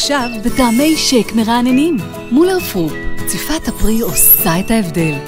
עכשיו בטעמי שייק מרעננים. מולר פרופ, קציפת הפרי עושה את ההבדל.